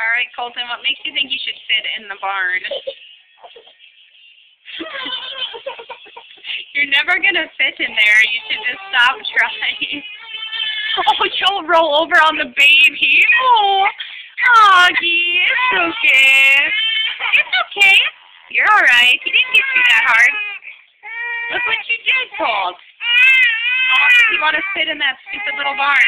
All right, Colton, what makes you think you should sit in the barn? You're never going to fit in there. You should just stop trying. Oh, you'll roll over on the baby. Oh, Augie, it's okay. It's okay. You're all right. He didn't get you that hard. Look what you did, Colt. Oh, you want to sit in that stupid little barn.